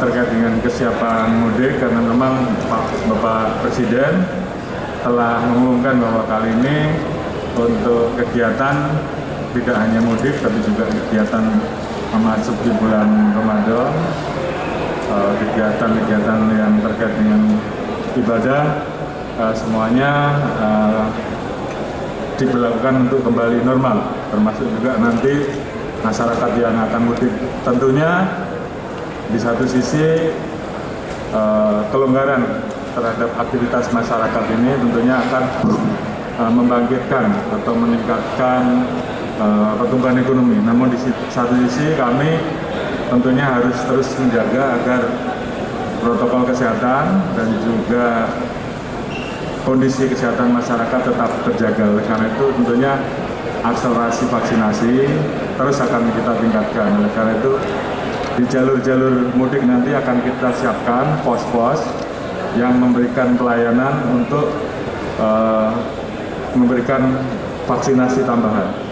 persiapan mudik karena memang Pak Bapak Presiden telah mengumumkan bahwa kali ini untuk kegiatan tidak hanya mudik tapi juga kegiatan memasuki bulan Ramadan eh, kegiatan-kegiatan yang terkait dengan ibadah eh, semuanya eh, diberlakukan untuk kembali normal termasuk juga nanti masyarakat yang akan mudik. Tentunya di satu sisi eh, kelonggaran terhadap aktivitas masyarakat ini tentunya akan eh, membangkitkan atau meningkatkan eh, pertumbuhan ekonomi. Namun di satu sisi kami tentunya harus terus menjaga agar protokol kesehatan dan juga kondisi kesehatan masyarakat tetap terjaga. Oleh karena itu tentunya akselerasi vaksinasi terus akan kita tingkatkan. Oleh karena itu di jalur-jalur mudik nanti akan kita siapkan pos-pos yang memberikan pelayanan untuk eh, memberikan vaksinasi tambahan.